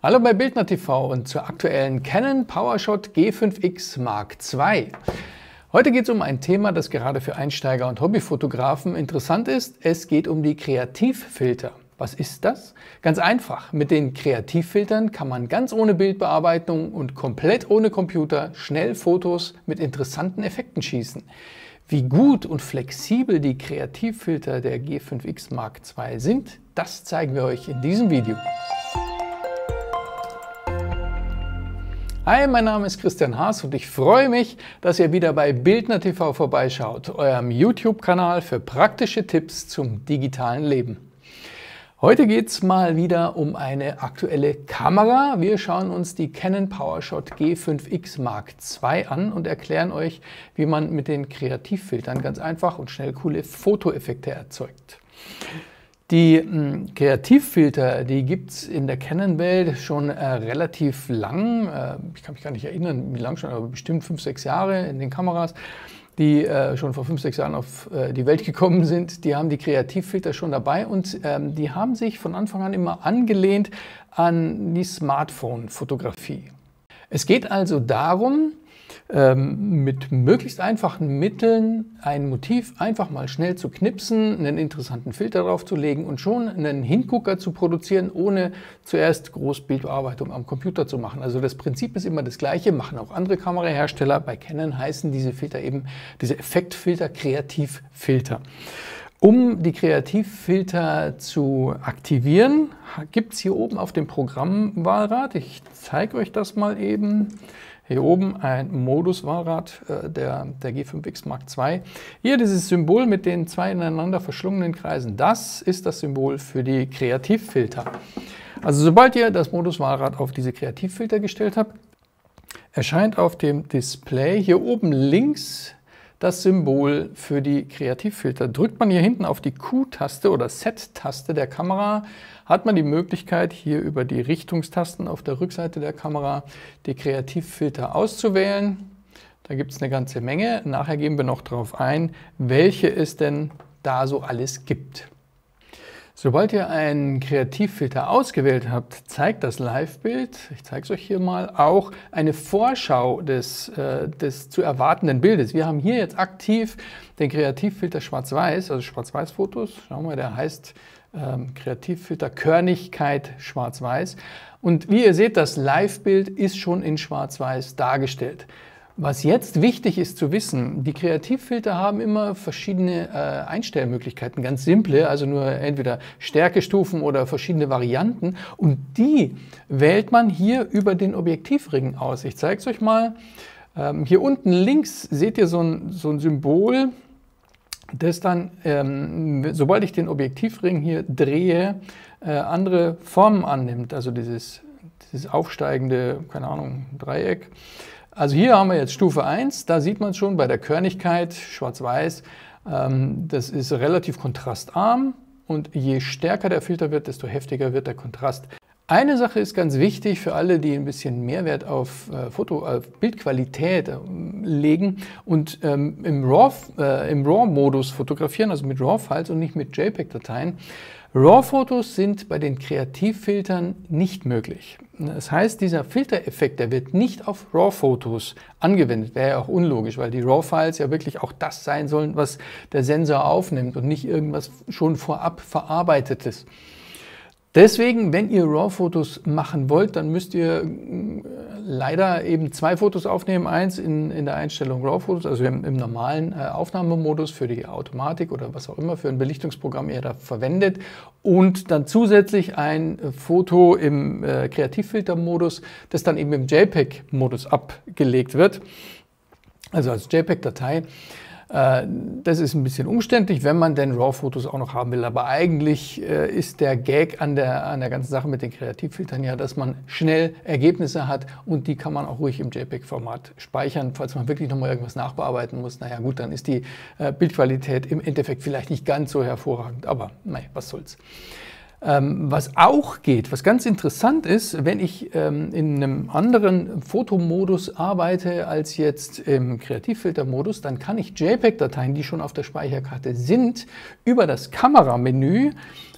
Hallo bei Bildner TV und zur aktuellen Canon PowerShot G5X Mark II. Heute geht es um ein Thema, das gerade für Einsteiger und Hobbyfotografen interessant ist. Es geht um die Kreativfilter. Was ist das? Ganz einfach. Mit den Kreativfiltern kann man ganz ohne Bildbearbeitung und komplett ohne Computer schnell Fotos mit interessanten Effekten schießen. Wie gut und flexibel die Kreativfilter der G5X Mark II sind, das zeigen wir euch in diesem Video. Hi, mein Name ist Christian Haas und ich freue mich, dass ihr wieder bei Bildner TV vorbeischaut, eurem YouTube-Kanal für praktische Tipps zum digitalen Leben. Heute geht es mal wieder um eine aktuelle Kamera. Wir schauen uns die Canon PowerShot G5X Mark II an und erklären euch, wie man mit den Kreativfiltern ganz einfach und schnell coole Fotoeffekte erzeugt. Die hm, Kreativfilter, die gibt es in der Canon-Welt schon äh, relativ lang. Äh, ich kann mich gar nicht erinnern, wie lange schon, aber bestimmt fünf, sechs Jahre in den Kameras, die äh, schon vor fünf, sechs Jahren auf äh, die Welt gekommen sind. Die haben die Kreativfilter schon dabei und ähm, die haben sich von Anfang an immer angelehnt an die Smartphone-Fotografie. Es geht also darum, ähm, mit möglichst einfachen Mitteln ein Motiv einfach mal schnell zu knipsen, einen interessanten Filter draufzulegen und schon einen Hingucker zu produzieren, ohne zuerst groß Bildbearbeitung am Computer zu machen. Also das Prinzip ist immer das gleiche, machen auch andere Kamerahersteller. Bei Canon heißen diese Filter eben, diese Effektfilter Kreativfilter. Um die Kreativfilter zu aktivieren, gibt es hier oben auf dem Programmwahlrad, ich zeige euch das mal eben, hier oben ein Moduswahlrad äh, der, der G5X Mark II. Hier dieses Symbol mit den zwei ineinander verschlungenen Kreisen. Das ist das Symbol für die Kreativfilter. Also sobald ihr das Moduswahlrad auf diese Kreativfilter gestellt habt, erscheint auf dem Display hier oben links das Symbol für die Kreativfilter. Drückt man hier hinten auf die Q-Taste oder Set-Taste der Kamera, hat man die Möglichkeit, hier über die Richtungstasten auf der Rückseite der Kamera die Kreativfilter auszuwählen. Da gibt es eine ganze Menge. Nachher gehen wir noch darauf ein, welche es denn da so alles gibt. Sobald ihr einen Kreativfilter ausgewählt habt, zeigt das Live-Bild, ich zeige es euch hier mal, auch eine Vorschau des, äh, des zu erwartenden Bildes. Wir haben hier jetzt aktiv den Kreativfilter Schwarz-Weiß, also Schwarz-Weiß-Fotos. Schauen wir, der heißt ähm, Kreativfilter Körnigkeit Schwarz-Weiß. Und wie ihr seht, das Live-Bild ist schon in Schwarz-Weiß dargestellt. Was jetzt wichtig ist zu wissen, die Kreativfilter haben immer verschiedene äh, Einstellmöglichkeiten, ganz simple, also nur entweder Stärkestufen oder verschiedene Varianten und die wählt man hier über den Objektivring aus. Ich zeige es euch mal. Ähm, hier unten links seht ihr so ein, so ein Symbol, das dann, ähm, sobald ich den Objektivring hier drehe, äh, andere Formen annimmt, also dieses, dieses aufsteigende, keine Ahnung, Dreieck. Also hier haben wir jetzt Stufe 1, da sieht man schon bei der Körnigkeit, schwarz-weiß, ähm, das ist relativ kontrastarm und je stärker der Filter wird, desto heftiger wird der Kontrast. Eine Sache ist ganz wichtig für alle, die ein bisschen Mehrwert auf, äh, Foto, auf Bildqualität äh, legen und ähm, im RAW-Modus äh, RAW fotografieren, also mit RAW-Files und nicht mit JPEG-Dateien. RAW-Fotos sind bei den Kreativfiltern nicht möglich. Das heißt, dieser Filtereffekt, der wird nicht auf RAW-Fotos angewendet. Wäre ja auch unlogisch, weil die RAW-Files ja wirklich auch das sein sollen, was der Sensor aufnimmt und nicht irgendwas schon vorab verarbeitetes. Deswegen, wenn ihr RAW-Fotos machen wollt, dann müsst ihr äh, leider eben zwei Fotos aufnehmen. Eins in, in der Einstellung RAW-Fotos, also im, im normalen äh, Aufnahmemodus für die Automatik oder was auch immer für ein Belichtungsprogramm ihr da verwendet. Und dann zusätzlich ein äh, Foto im äh, Kreativfilter-Modus, das dann eben im JPEG-Modus abgelegt wird, also als JPEG-Datei. Äh, das ist ein bisschen umständlich, wenn man denn RAW-Fotos auch noch haben will. Aber eigentlich äh, ist der Gag an der, an der ganzen Sache mit den Kreativfiltern ja, dass man schnell Ergebnisse hat und die kann man auch ruhig im JPEG-Format speichern. Falls man wirklich nochmal irgendwas nachbearbeiten muss, naja gut, dann ist die äh, Bildqualität im Endeffekt vielleicht nicht ganz so hervorragend. Aber naja, was soll's. Ähm, was auch geht, was ganz interessant ist, wenn ich ähm, in einem anderen Fotomodus arbeite als jetzt im Kreativfiltermodus, dann kann ich JPEG-Dateien, die schon auf der Speicherkarte sind, über das Kameramenü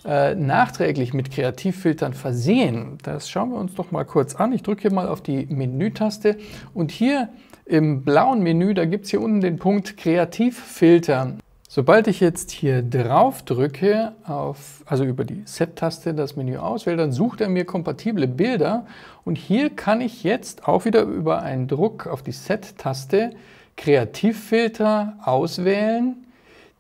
äh, nachträglich mit Kreativfiltern versehen. Das schauen wir uns doch mal kurz an. Ich drücke hier mal auf die Menütaste und hier im blauen Menü, da gibt es hier unten den Punkt Kreativfilter. Sobald ich jetzt hier drauf drücke, auf, also über die Set-Taste das Menü auswähle, dann sucht er mir kompatible Bilder und hier kann ich jetzt auch wieder über einen Druck auf die Set-Taste Kreativfilter auswählen,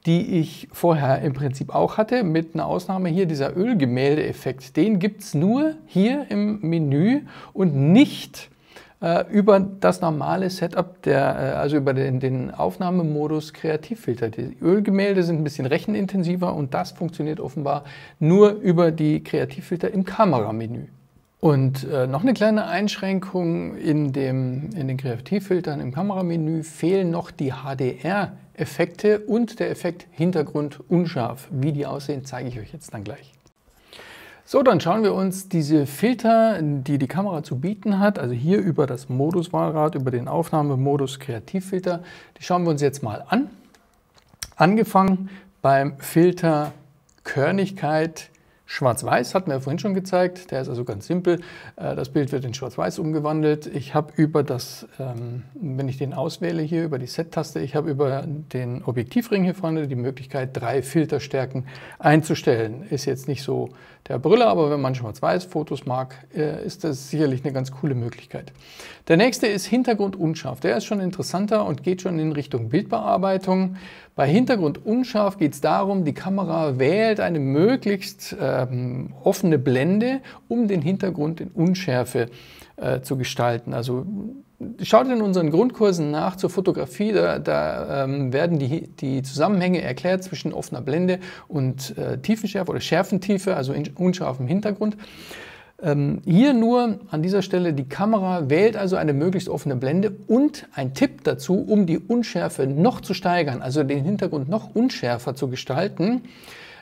die ich vorher im Prinzip auch hatte, mit einer Ausnahme hier dieser Ölgemälde-Effekt. Den gibt es nur hier im Menü und nicht äh, über das normale Setup, der, äh, also über den, den Aufnahmemodus Kreativfilter. Die Ölgemälde sind ein bisschen rechenintensiver und das funktioniert offenbar nur über die Kreativfilter im Kameramenü. Und äh, noch eine kleine Einschränkung in, dem, in den Kreativfiltern im Kameramenü fehlen noch die HDR-Effekte und der Effekt Hintergrund unscharf. Wie die aussehen, zeige ich euch jetzt dann gleich. So, dann schauen wir uns diese Filter, die die Kamera zu bieten hat, also hier über das Moduswahlrad, über den Aufnahmemodus Kreativfilter, die schauen wir uns jetzt mal an. Angefangen beim Filter Körnigkeit Schwarz-Weiß hatten wir vorhin schon gezeigt, der ist also ganz simpel. Äh, das Bild wird in Schwarz-Weiß umgewandelt. Ich habe über das, ähm, wenn ich den auswähle hier über die Set-Taste, ich habe über den Objektivring hier vorne die Möglichkeit, drei Filterstärken einzustellen. Ist jetzt nicht so der Brille, aber wenn man Schwarz-Weiß-Fotos mag, äh, ist das sicherlich eine ganz coole Möglichkeit. Der nächste ist Hintergrund unscharf. Der ist schon interessanter und geht schon in Richtung Bildbearbeitung. Bei Hintergrund unscharf geht es darum, die Kamera wählt eine möglichst ähm, offene Blende, um den Hintergrund in Unschärfe äh, zu gestalten. Also schaut in unseren Grundkursen nach zur Fotografie, da, da ähm, werden die, die, Zusammenhänge erklärt zwischen offener Blende und äh, Tiefenschärfe oder Schärfentiefe, also in unscharfem Hintergrund. Ähm, hier nur an dieser Stelle die Kamera wählt also eine möglichst offene Blende und ein Tipp dazu, um die Unschärfe noch zu steigern, also den Hintergrund noch unschärfer zu gestalten,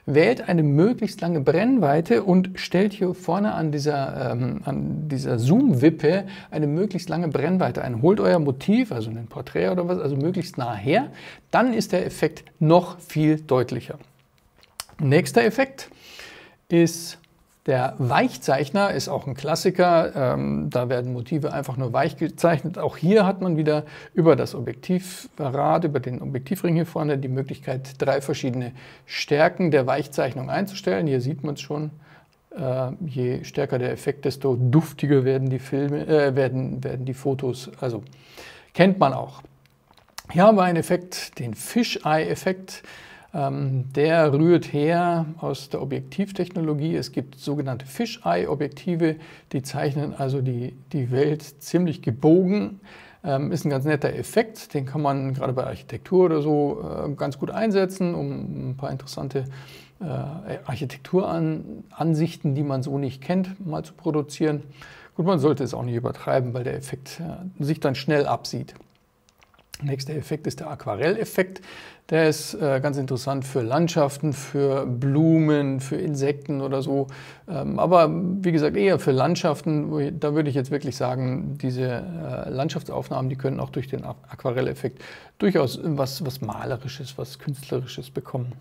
wählt eine möglichst lange Brennweite und stellt hier vorne an dieser, ähm, dieser Zoom-Wippe eine möglichst lange Brennweite ein. Holt euer Motiv, also ein Porträt oder was, also möglichst nah her, dann ist der Effekt noch viel deutlicher. Nächster Effekt ist der Weichzeichner ist auch ein Klassiker. Ähm, da werden Motive einfach nur weich gezeichnet. Auch hier hat man wieder über das Objektivrad, über den Objektivring hier vorne die Möglichkeit, drei verschiedene Stärken der Weichzeichnung einzustellen. Hier sieht man es schon. Äh, je stärker der Effekt, desto duftiger werden die Filme, äh, werden, werden die Fotos. Also kennt man auch. Hier haben wir einen Effekt, den Fisheye-Effekt. Ähm, der rührt her aus der Objektivtechnologie. Es gibt sogenannte Fisheye-Objektive, die zeichnen also die, die Welt ziemlich gebogen. Ähm, ist ein ganz netter Effekt, den kann man gerade bei Architektur oder so äh, ganz gut einsetzen, um ein paar interessante äh, Architekturansichten, die man so nicht kennt, mal zu produzieren. Gut, man sollte es auch nicht übertreiben, weil der Effekt äh, sich dann schnell absieht. Nächster Effekt ist der Aquarelleffekt. Der ist äh, ganz interessant für Landschaften, für Blumen, für Insekten oder so. Ähm, aber wie gesagt, eher für Landschaften. Da würde ich jetzt wirklich sagen, diese äh, Landschaftsaufnahmen, die können auch durch den Aquarelleffekt durchaus was, was Malerisches, was Künstlerisches bekommen.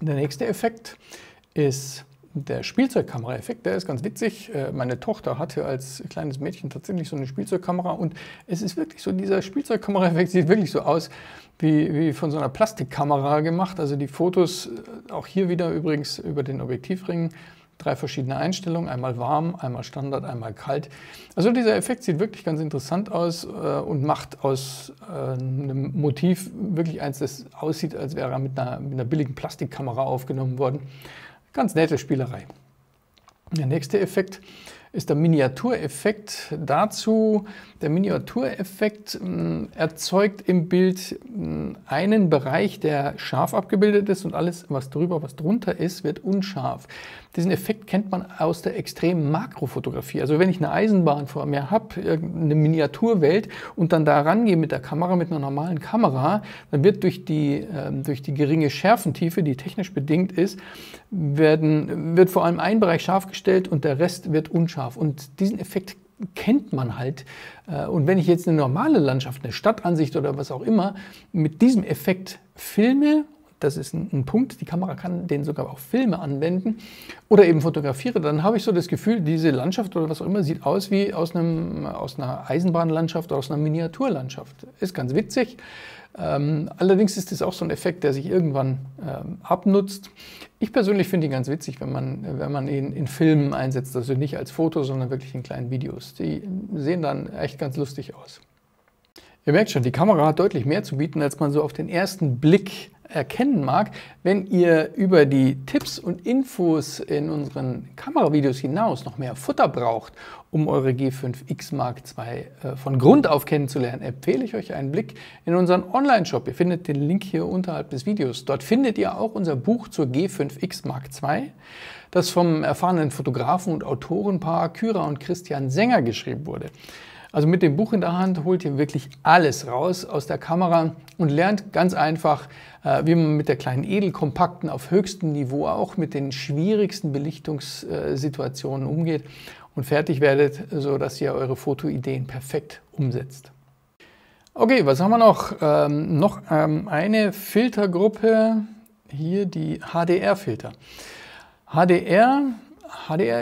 Der nächste Effekt ist der Spielzeugkamera-Effekt, der ist ganz witzig. Äh, meine Tochter hatte als kleines Mädchen tatsächlich so eine Spielzeugkamera und es ist wirklich so, dieser Spielzeugkamera-Effekt sieht wirklich so aus wie, wie von so einer Plastikkamera gemacht. Also die Fotos, äh, auch hier wieder übrigens über den Objektivring, drei verschiedene Einstellungen, einmal warm, einmal Standard, einmal kalt. Also dieser Effekt sieht wirklich ganz interessant aus äh, und macht aus einem Motiv wirklich eins, das aussieht, als wäre er mit einer, mit einer billigen Plastikkamera aufgenommen worden. Ganz nette Spielerei. Der nächste Effekt ist der Miniatureffekt. Dazu, der Miniatureffekt hm, erzeugt im Bild hm, einen Bereich, der scharf abgebildet ist und alles, was drüber, was drunter ist, wird unscharf. Diesen Effekt kennt man aus der extremen Makrofotografie. Also wenn ich eine Eisenbahn vor mir habe, eine Miniaturwelt und dann da rangehe mit der Kamera, mit einer normalen Kamera, dann wird durch die, äh, durch die geringe Schärfentiefe, die technisch bedingt ist, werden, wird vor allem ein Bereich scharf gestellt und der Rest wird unscharf. Und diesen Effekt kennt man halt. Äh, und wenn ich jetzt eine normale Landschaft, eine Stadtansicht oder was auch immer, mit diesem Effekt filme das ist ein, ein, Punkt, die Kamera kann den sogar auch Filme anwenden oder eben fotografiere, dann habe ich so das Gefühl, diese Landschaft oder was auch immer sieht aus wie aus, einem, aus einer Eisenbahnlandschaft oder aus einer Miniaturlandschaft. Ist ganz witzig. Ähm, allerdings ist es auch so ein Effekt, der sich irgendwann ähm, abnutzt. Ich persönlich finde ihn ganz witzig, wenn man, wenn man ihn in Filmen einsetzt, also nicht als Foto, sondern wirklich in kleinen Videos. Die sehen dann echt ganz lustig aus. Ihr merkt schon, die Kamera hat deutlich mehr zu bieten, als man so auf den ersten Blick erkennen mag. Wenn ihr über die Tipps und Infos in unseren Kameravideos hinaus noch mehr Futter braucht, um eure G5X Mark II äh, von Grund auf kennenzulernen, empfehle ich euch einen Blick in unseren Online-Shop. Ihr findet den Link hier unterhalb des Videos. Dort findet ihr auch unser Buch zur G5X Mark II, das vom erfahrenen Fotografen und Autorenpaar Kyra und Christian Sänger geschrieben wurde. Also mit dem Buch in der Hand holt ihr wirklich alles raus aus der Kamera und lernt ganz einfach, äh, wie man mit der kleinen Edelkompakten auf höchstem Niveau auch mit den schwierigsten Belichtungssituationen umgeht und fertig werdet, sodass ihr eure Fotoideen perfekt umsetzt. Okay, was haben wir noch? Ähm, noch ähm, eine Filtergruppe, hier die HDR-Filter. HDR HDR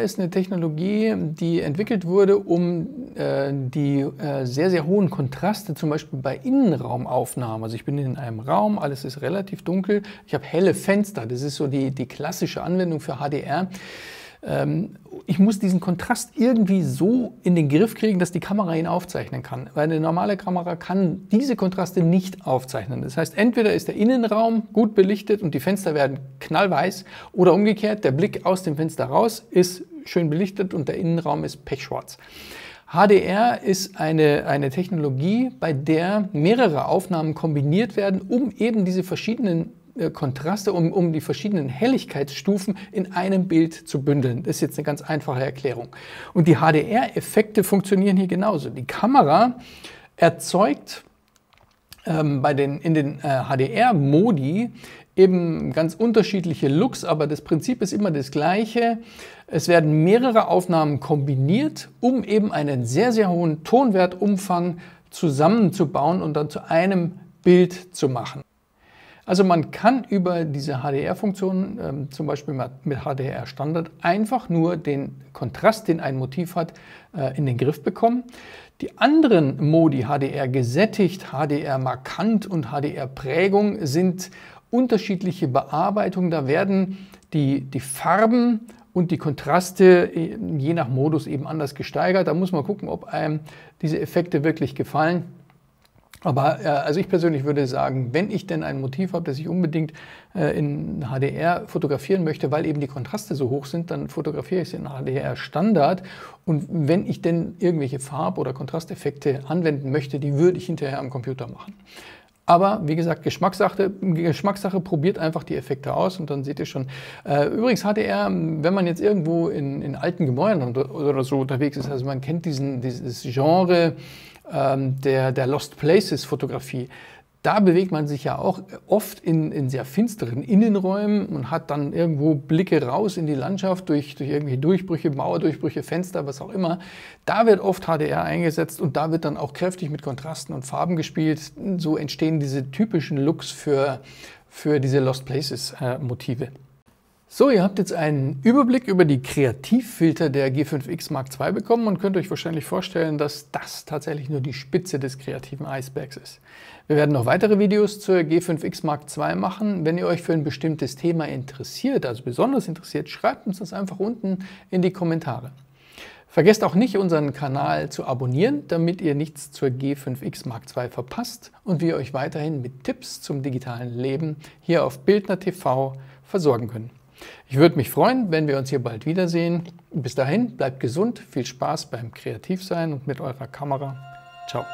ist eine Technologie, die entwickelt wurde, um äh, die äh, sehr, sehr hohen Kontraste, zum Beispiel bei Innenraumaufnahmen. Also ich bin in einem Raum, alles ist relativ dunkel, ich habe helle Fenster, das ist so die, die klassische Anwendung für HDR. Ähm, ich muss diesen Kontrast irgendwie so in den Griff kriegen, dass die Kamera ihn aufzeichnen kann. Weil eine normale Kamera kann diese Kontraste nicht aufzeichnen. Das heißt, entweder ist der Innenraum gut belichtet und die Fenster werden knallweiß oder umgekehrt, der Blick aus dem Fenster raus ist schön belichtet und der Innenraum ist pechschwarz. HDR ist eine, eine Technologie, bei der mehrere Aufnahmen kombiniert werden, um eben diese verschiedenen Kontraste, um, um die verschiedenen Helligkeitsstufen in einem Bild zu bündeln. Das ist jetzt eine ganz einfache Erklärung. Und die HDR-Effekte funktionieren hier genauso. Die Kamera erzeugt ähm, bei den, in den äh, HDR-Modi eben ganz unterschiedliche Looks, aber das Prinzip ist immer das gleiche. Es werden mehrere Aufnahmen kombiniert, um eben einen sehr, sehr hohen Tonwertumfang zusammenzubauen und dann zu einem Bild zu machen. Also man kann über diese HDR-Funktion, ähm, zum Beispiel mit HDR-Standard, einfach nur den Kontrast, den ein Motiv hat, äh, in den Griff bekommen. Die anderen Modi, HDR gesättigt, HDR markant und HDR Prägung, sind unterschiedliche Bearbeitungen. Da werden die, die Farben und die Kontraste äh, je nach Modus eben anders gesteigert. Da muss man gucken, ob einem diese Effekte wirklich gefallen. Aber äh, also ich persönlich würde sagen, wenn ich denn ein Motiv habe, das ich unbedingt äh, in HDR fotografieren möchte, weil eben die Kontraste so hoch sind, dann fotografiere ich es in HDR Standard. Und wenn ich denn irgendwelche Farb- oder Kontrasteffekte anwenden möchte, die würde ich hinterher am Computer machen. Aber wie gesagt, Geschmackssache, Geschmackssache, probiert einfach die Effekte aus und dann seht ihr schon. Äh, übrigens HDR, wenn man jetzt irgendwo in, in alten Gemäuern oder so unterwegs ist, also man kennt diesen, dieses Genre ähm, der, der Lost Places Fotografie, da bewegt man sich ja auch oft in, in, sehr finsteren Innenräumen und hat dann irgendwo Blicke raus in die Landschaft durch, durch irgendwelche Durchbrüche, Mauerdurchbrüche, Fenster, was auch immer. Da wird oft HDR eingesetzt und da wird dann auch kräftig mit Kontrasten und Farben gespielt. So entstehen diese typischen Looks für, für diese Lost Places äh, Motive. So, ihr habt jetzt einen Überblick über die Kreativfilter der G5X Mark II bekommen und könnt euch wahrscheinlich vorstellen, dass das tatsächlich nur die Spitze des kreativen Eisbergs ist. Wir werden noch weitere Videos zur G5X Mark II machen. Wenn ihr euch für ein bestimmtes Thema interessiert, also besonders interessiert, schreibt uns das einfach unten in die Kommentare. Vergesst auch nicht, unseren Kanal zu abonnieren, damit ihr nichts zur G5X Mark II verpasst und wir euch weiterhin mit Tipps zum digitalen Leben hier auf Bildner TV versorgen können. Ich würde mich freuen, wenn wir uns hier bald wiedersehen. Bis dahin, bleibt gesund, viel Spaß beim Kreativsein und mit eurer Kamera. Ciao.